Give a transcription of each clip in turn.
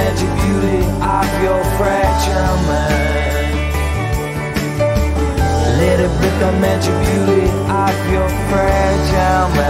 magic beauty of your fragile mind. Let it be the magic beauty of your fragile mind.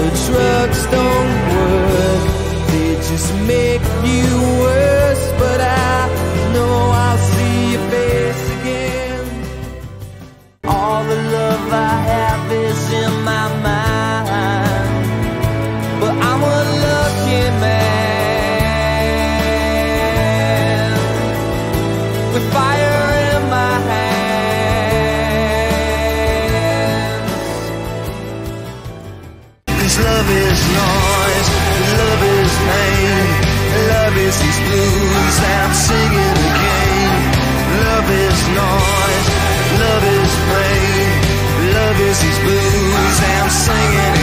the drugs don't work. They just make you worse But I know I'll see your face again. All the love I have is in my mind But I'm a lucky man. With fire in my hand Love is noise, love is pain, love is these blues I'm singing again. Love is noise, love is pain, love is these blues I'm singing